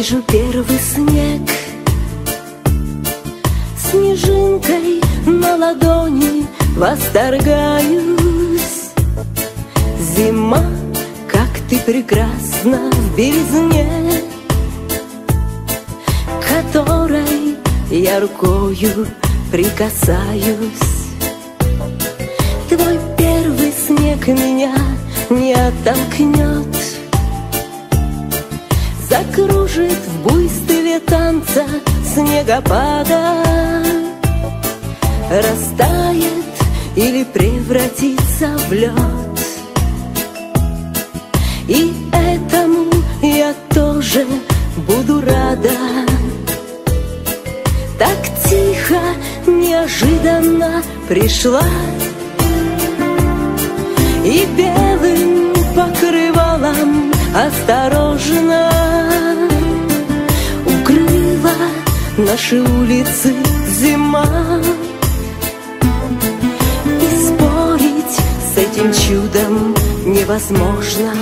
Вижу первый снег. Снежинкой на ладони восторгаюсь. Зима, как ты прекрасна в белизне Которой я рукою прикасаюсь. Твой первый снег меня не оттолкнет Закружит в буйстве танца снегопада. Растает или превратится в лед. И этому я тоже буду рада. Так тихо, неожиданно пришла. И белым покрывалом осторожно наши улицы зима. И спорить с этим чудом невозможно